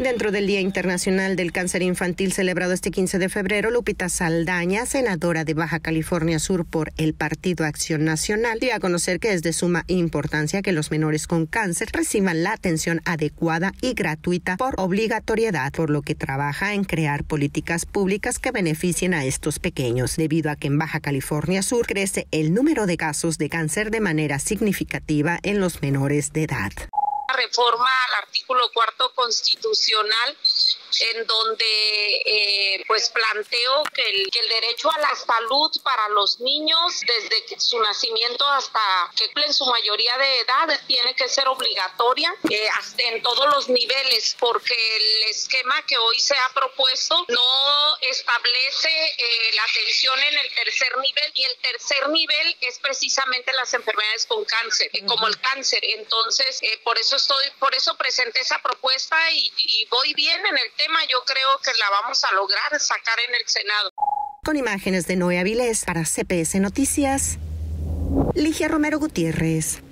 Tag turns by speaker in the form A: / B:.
A: Dentro del Día Internacional del Cáncer Infantil celebrado este 15 de febrero, Lupita Saldaña, senadora de Baja California Sur por el Partido Acción Nacional, dio a conocer que es de suma importancia que los menores con cáncer reciban la atención adecuada y gratuita por obligatoriedad, por lo que trabaja en crear políticas públicas que beneficien a estos pequeños, debido a que en Baja California Sur crece el número de casos de cáncer de manera significativa en los menores de edad
B: reforma al artículo cuarto constitucional en donde eh, pues planteo que el, que el, derecho a la salud para los niños desde su nacimiento hasta que cumplen su mayoría de edad tiene que ser obligatoria eh, hasta en todos los niveles porque el esquema que hoy se ha propuesto no establece eh, la atención en el tercer nivel y el tercer nivel es precisamente las enfermedades con cáncer como el cáncer entonces por eso estoy por eso presenté esa propuesta y, y voy bien en el tema, yo creo que la vamos a lograr sacar en el Senado.
A: Con imágenes de Noé Avilés para CPS Noticias, Ligia Romero Gutiérrez.